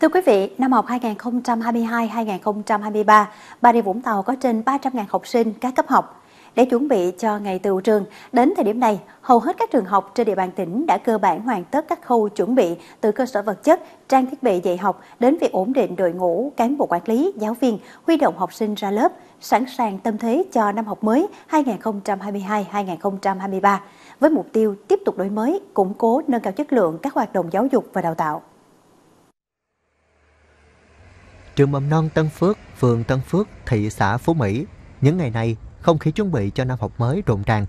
Thưa quý vị, năm học 2022-2023, Bà Rịa Vũng Tàu có trên 300.000 học sinh các cấp học. Để chuẩn bị cho ngày tựu trường, đến thời điểm này, hầu hết các trường học trên địa bàn tỉnh đã cơ bản hoàn tất các khâu chuẩn bị từ cơ sở vật chất, trang thiết bị dạy học đến việc ổn định đội ngũ cán bộ quản lý, giáo viên, huy động học sinh ra lớp, sẵn sàng tâm thế cho năm học mới 2022-2023 với mục tiêu tiếp tục đổi mới, củng cố nâng cao chất lượng các hoạt động giáo dục và đào tạo. Trường mầm non Tân Phước, phường Tân Phước, thị xã Phú Mỹ. Những ngày này, không khí chuẩn bị cho năm học mới rộn ràng.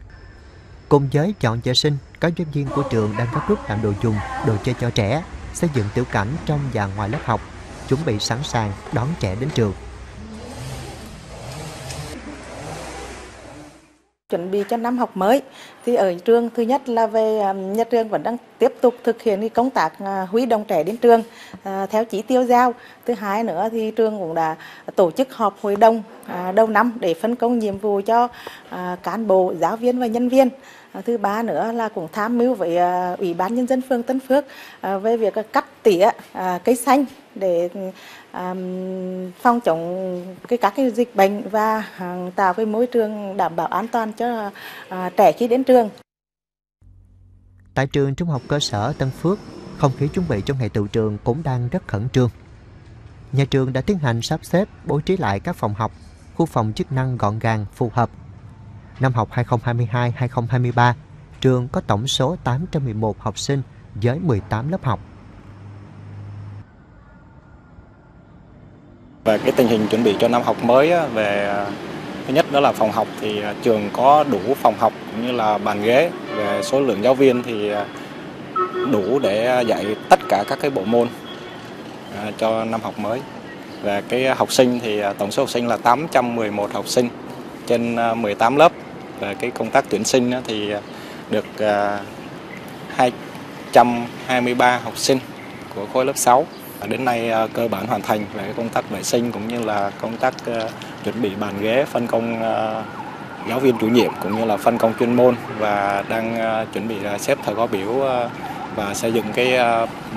Cùng với chọn vệ sinh, các giáo viên của trường đang gấp rút làm đồ dùng, đồ chơi cho trẻ, xây dựng tiểu cảnh trong và ngoài lớp học, chuẩn bị sẵn sàng đón trẻ đến trường. Chuẩn bị cho năm học mới. Thì ở trường, thứ nhất là về à, nhà trường vẫn đang tiếp tục thực hiện cái công tác à, huy động trẻ đến trường à, theo chỉ tiêu giao. Thứ hai nữa thì trường cũng đã tổ chức họp hội đồng đầu năm để phân công nhiệm vụ cho cán bộ, giáo viên và nhân viên. Thứ ba nữa là cũng tham mưu với ủy ban nhân dân phường Tân Phước về việc cắt tỉa cây xanh để phòng chống cái các cái dịch bệnh và tạo cái môi trường đảm bảo an toàn cho uh, trẻ khi đến trường. Tại trường Trung học cơ sở Tân Phước, không khí chuẩn bị cho ngày tự trường cũng đang rất khẩn trương. Nhà trường đã tiến hành sắp xếp bố trí lại các phòng học, khu phòng chức năng gọn gàng, phù hợp. Năm học 2022-2023, trường có tổng số 811 học sinh với 18 lớp học. Về cái tình hình chuẩn bị cho năm học mới về à, thứ nhất đó là phòng học thì à, trường có đủ phòng học cũng như là bàn ghế về số lượng giáo viên thì à, đủ để dạy tất cả các cái bộ môn cho năm học mới. Về cái học sinh thì tổng số học sinh là 811 học sinh trên 18 lớp. Về cái công tác tuyển sinh thì được 223 học sinh của khối lớp 6. Đến nay ờ, cơ bản hoàn thành về công tác vệ sinh cũng như là công tác ờ, chuẩn bị bàn ghế, phân công ờ, giáo viên chủ nhiệm cũng như là phân công chuyên môn và đang chuẩn bị xếp thời khóa biểu và xây dựng cái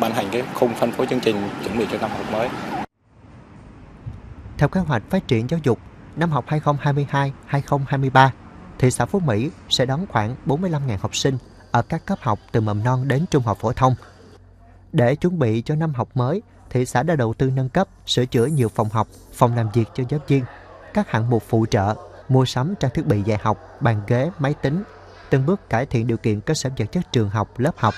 ban hành cái khung phân phối chương trình chuẩn bị cho năm học mới. Theo kế hoạch phát triển giáo dục, năm học 2022-2023, thị xã Phú Mỹ sẽ đón khoảng 45.000 học sinh ở các cấp học từ mầm non đến trung học phổ thông. Để chuẩn bị cho năm học mới, thị xã đã đầu tư nâng cấp, sửa chữa nhiều phòng học, phòng làm việc cho giáo viên, các hạng mục phụ trợ, mua sắm trang thiết bị dạy học, bàn ghế, máy tính, từng bước cải thiện điều kiện cơ sở vật chất trường học, lớp học.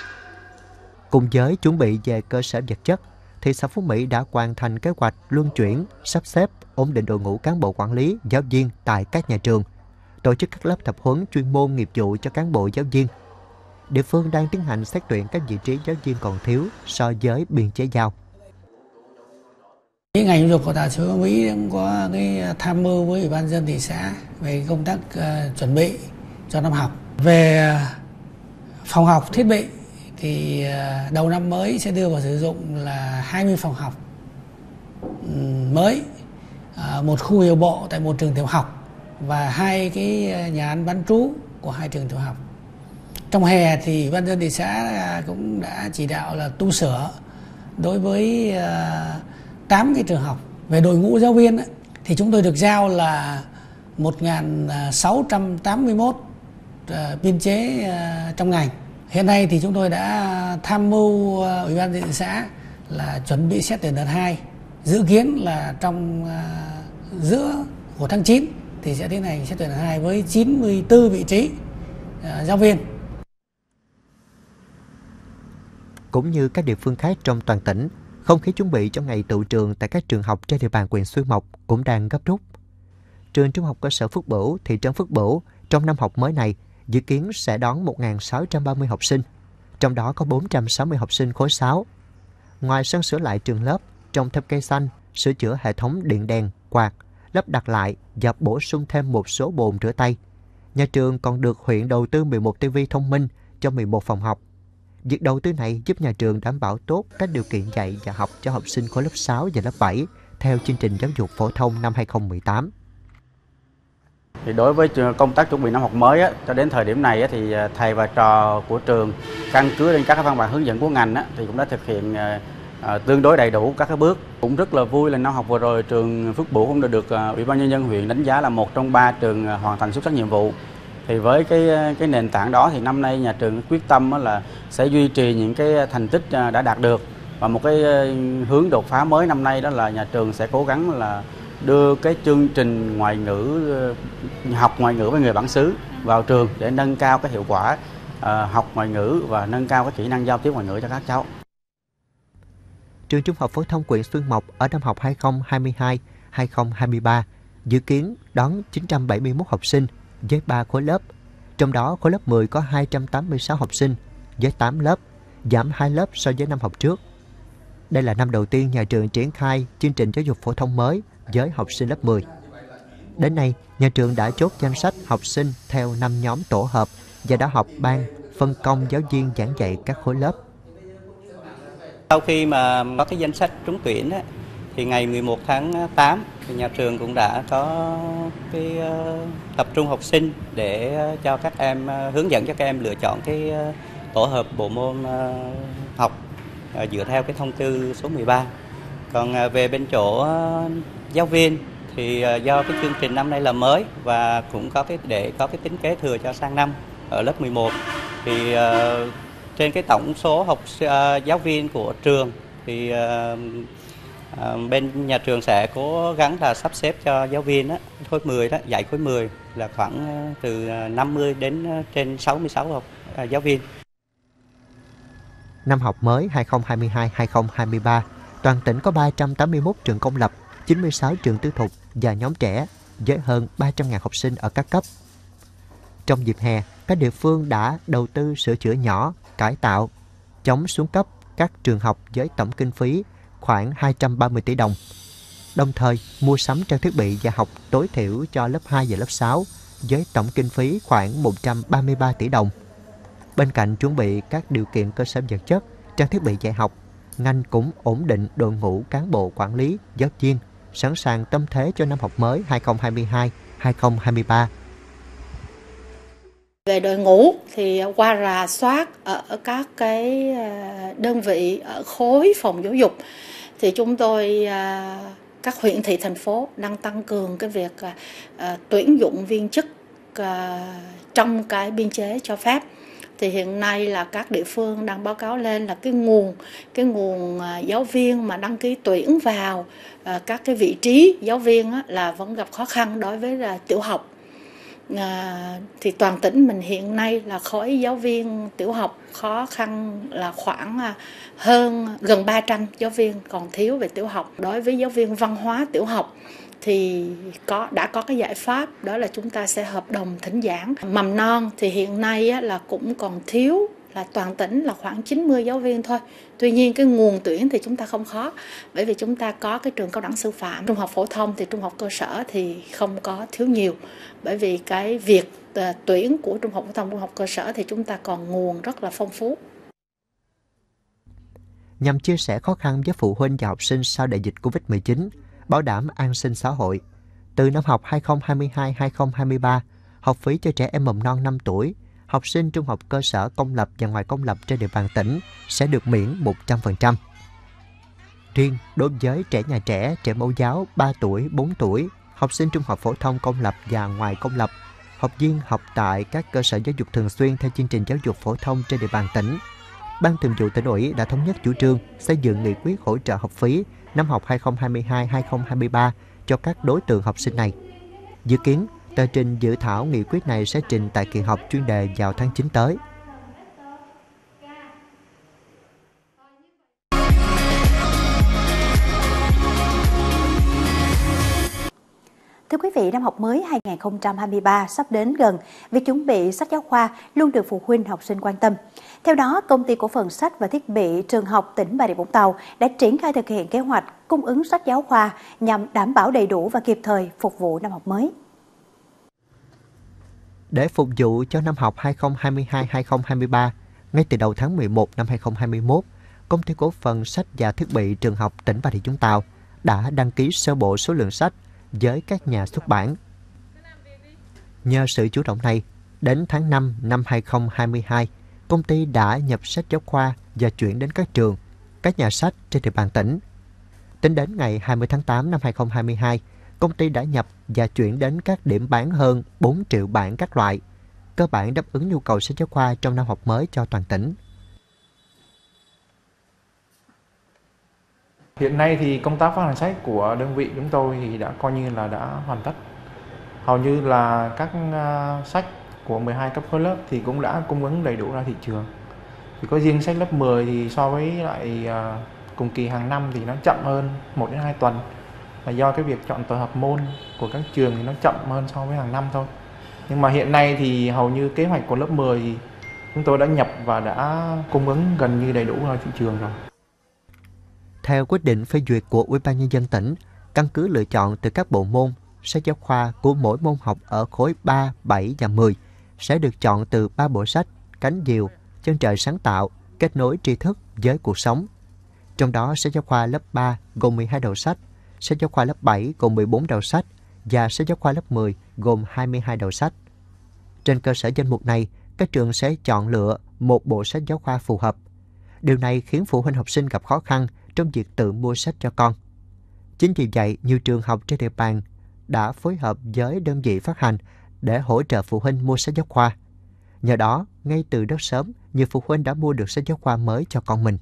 Cùng với chuẩn bị về cơ sở vật chất, thị xã Phú Mỹ đã hoàn thành kế hoạch luân chuyển, sắp xếp, ổn định đội ngũ cán bộ quản lý, giáo viên tại các nhà trường, tổ chức các lớp tập huấn chuyên môn nghiệp vụ cho cán bộ giáo viên. Địa phương đang tiến hành xét tuyển các vị trí giáo viên còn thiếu so với biên chế giao. Cái ngành giáo dục của Tà Sứ Mỹ cũng có cái tham mưu với Ủy ban dân thị xã về công tác uh, chuẩn bị cho năm học. Về phòng học thiết bị thì uh, đầu năm mới sẽ đưa vào sử dụng là 20 phòng học um, mới, uh, một khu hiệu bộ tại một trường tiểu học và hai cái nhà ăn bán trú của hai trường tiểu học. Trong hè thì ban dân thị xã cũng đã chỉ đạo là tu sửa đối với ờ, uh, 8 cái trường học về đội ngũ giáo viên ấy, thì chúng tôi được giao là 1.681 uh, ờ, biên chế uh, trong ngành. Hiện nay thì chúng tôi đã tham mưu uh, Ủy ban thị xã là chuẩn bị xét tuyển đợt 2. Dự kiến là trong uh, giữa của tháng 9 thì sẽ tiến hành xét tuyển đợt 2 với 94 vị trí uh, giáo viên. Cũng như các địa phương khác trong toàn tỉnh, không khí chuẩn bị cho ngày tự trường tại các trường học trên địa bàn huyện Xuyên Mộc cũng đang gấp rút. Trường Trung học cơ sở Phước Bửu, thị trấn Phước Bửu trong năm học mới này dự kiến sẽ đón 1.630 học sinh, trong đó có 460 học sinh khối 6. Ngoài sân sửa lại trường lớp, trồng thêm cây xanh, sửa chữa hệ thống điện đèn, quạt, lắp đặt lại và bổ sung thêm một số bồn rửa tay. Nhà trường còn được huyện đầu tư 11 TV thông minh cho 11 phòng học Việc đầu tư này giúp nhà trường đảm bảo tốt các điều kiện dạy và học cho học sinh khối lớp 6 và lớp 7 theo chương trình giáo dục phổ thông năm 2018. Thì đối với công tác chuẩn bị năm học mới á, cho đến thời điểm này á, thì à, thầy và trò của trường căn cứ trên các văn bản hướng dẫn của ngành á, thì cũng đã thực hiện à, à, tương đối đầy đủ các cái bước. Cũng rất là vui là năm học vừa rồi trường Phước Bửu cũng đã được à, Ủy ban nhân dân huyện đánh giá là một trong ba trường à, hoàn thành xuất sắc nhiệm vụ. Thì với cái ờ, cái nền tảng đó thì năm nay nhà trường quyết tâm là sẽ duy trì những cái ờ, thành tích ờ, đã đạt được và một cái hướng đột phá mới năm nay đó là nhà trường sẽ cố gắng là đưa cái chương trình ngoại ngữ học ngoại ngữ với người bản xứ vào trường để nâng cao cái hiệu quả học ngoại ngữ và nâng cao cái kỹ năng giao tiếp ngoại ngữ cho các cháu. Trường Trung học phổ thông quyện Xuân Mộc ở năm học 2022-2023 dự kiến đón 971 học sinh với 3 khối lớp. Trong đó khối lớp 10 có 286 học sinh với 8 lớp, giảm 2 lớp so với năm học trước. Đây là năm đầu tiên nhà trường triển khai chương trình giáo dục phổ thông mới với học sinh lớp 10. Đến nay, nhà trường đã chốt danh sách học sinh theo 5 nhóm tổ hợp và đã họp ban phân công giáo viên giảng dạy các khối lớp. Sau khi mà có cái danh sách trúng tuyển á, thì ngày 11 tháng 8 thì nhà trường cũng đã có cái ờ, tập trung học sinh để ờ, cho các em ờ, hướng dẫn cho các em lựa chọn cái tổ hợp bộ môn học dựa theo cái thông tư số 13. Còn về bên chỗ giáo viên thì do cái chương trình năm nay là mới và cũng có cái, để có cái tính kế thừa cho sang năm ở lớp 11 thì trên cái tổng số học giáo viên của trường thì uh, bên nhà trường sẽ cố gắng là sắp xếp cho giáo viên đó, khối 10 đó dạy khối 10 là khoảng ờ, từ ờ, 50 đến ờ, trên 66 học à, giáo viên. Năm học mới 2022-2023, toàn tỉnh có 381 trường công lập, 96 trường tư thục và nhóm trẻ với hơn 300.000 học sinh ở các cấp. Trong dịp hè, các địa phương đã đầu tư sửa chữa nhỏ, cải tạo, chống xuống cấp các trường học với tổng kinh phí khoảng 230 tỷ đồng. Đồng thời, mua sắm trang thiết bị và học tối thiểu cho lớp 2 và lớp 6 với tổng kinh phí khoảng 133 tỷ đồng. Bên cạnh chuẩn bị các điều kiện cơ sở vật chất, trang thiết bị dạy học, ngành cũng ổn định đội ngũ cán bộ quản lý, giáo viên, sẵn sàng tâm thế cho năm học mới 2022-2023 về đội ngũ thì qua rà soát ở các cái à, đơn vị ở khối phòng giáo dục thì chúng tôi à, các huyện thị thành phố đang tăng cường cái việc à, tuyển dụng viên chức trong cái biên chế cho phép. Thì hiện nay là các địa phương đang báo cáo lên là cái nguồn cái nguồn giáo viên mà đăng ký tuyển vào các cái vị trí giáo viên là vẫn gặp khó khăn đối với là tiểu học à, thì toàn tỉnh mình hiện nay là khối giáo viên tiểu học khó khăn là khoảng à, hơn gần 300 giáo viên còn thiếu về tiểu học. Đối với giáo viên văn hóa tiểu học thì có đã có cái giải pháp đó là chúng ta sẽ hợp đồng thỉnh giảng. Mầm non thì hiện nay á, là cũng còn thiếu là toàn tỉnh là khoảng 90 giáo viên thôi. Tuy nhiên cái nguồn tuyển thì chúng ta không khó bởi vì chúng ta có cái trường cao đẳng sư phạm, trung học phổ thông thì trung học cơ sở thì không có thiếu nhiều. Bởi vì cái việc ờ, tuyển của trung học phổ thông, trung học cơ sở thì chúng ta còn nguồn rất là phong phú. Nhằm chia sẻ khó khăn với phụ huynh và học sinh sau đại dịch Covid-19, bảo đảm an sinh xã hội, từ năm học 2022-2023, học phí cho trẻ em mầm non 5 tuổi học sinh trung học cơ sở công lập và ngoài công lập trên địa bàn tỉnh sẽ được miễn 100%. Riêng đối với trẻ nhà trẻ, trẻ mẫu giáo 3 tuổi, 4 tuổi, học sinh trung học phổ thông công lập và ngoài công lập, học viên học tại các cơ sở giáo dục thường xuyên theo chương trình giáo dục phổ thông trên địa bàn tỉnh. Ban Thường vụ tỉnh ủy đã thống nhất chủ trương xây dựng nghị quyết hỗ trợ học phí năm học 2022-2023 cho các đối tượng học sinh này. Dự kiến Tờ trình dự thảo nghị quyết này sẽ trình tại kỳ họp chuyên đề vào tháng 9 tới. Thưa quý vị, năm học mới 2023 sắp đến gần, việc chuẩn bị sách giáo khoa luôn được phụ huynh học sinh quan tâm. Theo đó, Công ty Cổ phần Sách và Thiết bị Trường học tỉnh Bà Rịa Vũng Tàu đã triển khai thực hiện kế hoạch cung ứng sách giáo khoa nhằm đảm bảo đầy đủ và kịp thời phục vụ năm học mới. Để phục vụ cho năm học 2022-2023, ngay từ đầu tháng 11 năm 2021, Công ty cổ phần sách và thiết bị trường học tỉnh Bà Rịa Vũng Tàu đã đăng ký sơ bộ số lượng sách với các nhà xuất bản. Nhờ sự chủ động này, đến tháng 5 năm 2022, công ty đã nhập sách giáo khoa và chuyển đến các trường. các nhà sách trên địa bàn tỉnh. Tính đến ngày 20 tháng 8 năm 2022, công ty đã nhập và chuyển đến các điểm bán hơn 4 triệu bản các loại, cơ bản đáp ứng nhu cầu sách giáo khoa trong năm học mới cho toàn tỉnh. Hiện nay thì công tác phát hành sách của đơn vị chúng tôi thì đã coi như là đã hoàn tất. Hầu như là các à, sách của 12 cấp khối lớp thì cũng đã cung ứng đầy đủ ra thị trường. Chỉ có riêng sách lớp 10 thì so với lại à, cùng kỳ hàng năm thì nó chậm hơn 1 đến 2 tuần là do cái việc chọn tổ hợp môn của các trường thì nó chậm hơn so với hàng năm thôi. Nhưng mà hiện nay thì hầu như kế hoạch của lớp 10 thì chúng tôi đã nhập và đã cung ứng gần như đầy đủ ra thị trường rồi. Theo quyết định phê duyệt của Ủy ban nhân dân tỉnh, căn cứ lựa chọn từ các bộ môn, sách giáo khoa của mỗi môn học ở khối 3, 7 và 10 sẽ được chọn từ 3 bộ sách Cánh diều, Chân trời sáng tạo, Kết nối tri thức với cuộc sống. Trong đó sách giáo khoa lớp 3 gồm 12 đầu sách, sách giáo khoa lớp 7 gồm 14 đầu sách và sách giáo khoa lớp 10 gồm 22 đầu sách. Trên cơ sở danh mục này, các trường sẽ chọn lựa một bộ sách giáo khoa phù hợp. Điều này khiến phụ huynh học sinh gặp khó khăn trong việc tự mua sách cho con. Chính vì vậy, nhiều trường học trên địa bàn đã phối hợp với đơn vị phát hành để hỗ trợ phụ huynh mua sách giáo khoa. Nhờ đó, ngay từ rất sớm, nhiều phụ huynh đã mua được sách giáo khoa mới cho con mình.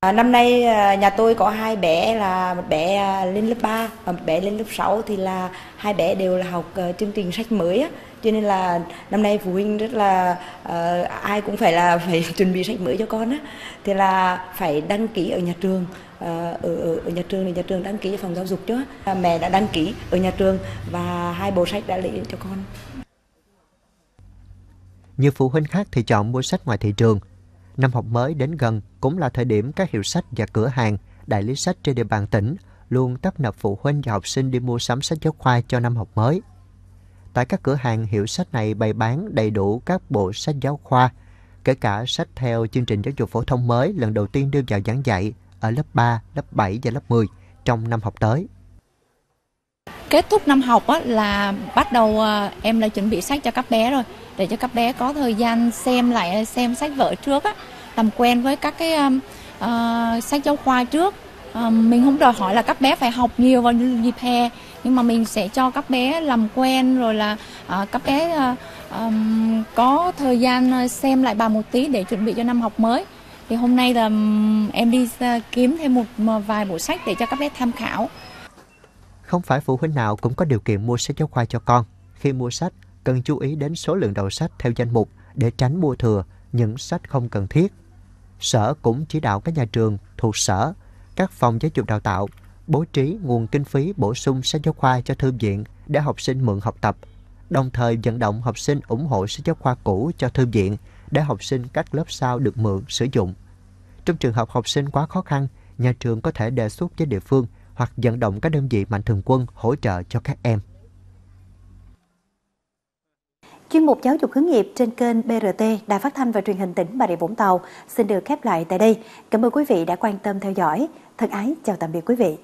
À, năm nay à, nhà tôi có hai bé là một bé à, lên lớp 3 và một bé lên lớp 6 thì là hai bé đều là học uh, chương trình sách mới á. Cho nên là năm nay phụ huynh rất là uh, ai cũng phải là phải chuẩn bị sách mới cho con á. Thì là phải đăng ký ở nhà trường uh, ở, ở, ở nhà trường thì nhà trường đăng ký phòng giáo dục chứ. Mẹ đã đăng ký ở nhà trường và hai bộ sách đã lấy cho con. Nhiều phụ huynh khác thì chọn mua sách ngoài thị trường Năm học mới đến gần cũng là thời điểm các hiệu sách và cửa hàng, đại lý sách trên địa bàn tỉnh luôn tấp nập phụ huynh và học sinh đi mua sắm sách giáo khoa cho năm học mới. Tại các cửa hàng hiệu sách này bày bán đầy đủ các bộ sách giáo khoa, kể cả sách theo chương trình giáo dục phổ thông mới lần đầu tiên đưa vào giảng dạy ở lớp 3, lớp 7 và lớp 10 trong năm học tới. Kết thúc năm học á, là bắt đầu à, em đã chuẩn bị sách cho các bé rồi. Để cho các bé có thời gian xem lại ờ, xem sách vở trước á làm quen với các cái uh, sách giáo khoa trước. Uh, mình không đòi hỏi là các bé phải học nhiều vào dịp hè nhưng mà mình sẽ cho các bé làm quen rồi là uh, các bé uh, um, có thời gian xem lại bài một tí để chuẩn bị cho năm học mới. Thì hôm nay là em đi kiếm thêm một vài bộ sách để cho các bé tham khảo không phải phụ huynh nào cũng có điều kiện mua sách giáo khoa cho con khi mua sách cần chú ý đến số lượng đầu sách theo danh mục để tránh mua thừa những sách không cần thiết. Sở cũng chỉ đạo các nhà trường thuộc sở, các phòng giáo dục đào tạo bố trí nguồn kinh phí bổ sung sách giáo khoa cho thư viện để học sinh mượn học tập, đồng thời vận động học sinh ủng hộ sách giáo khoa cũ cho thư viện để học sinh các lớp sau được mượn sử dụng. Trong trường hợp học sinh quá khó khăn, nhà trường có thể đề xuất với địa phương hoặc vận động các đơn vị mạnh thường quân hỗ trợ cho các em. Chuyên mục giáo dục hướng nghiệp trên kênh BRT, Đài Phát thanh và Truyền hình tỉnh Bà Rịa Vũng Tàu xin được khép lại tại đây. Cảm ơn quý vị đã quan tâm theo dõi. Thân ái chào tạm biệt quý vị.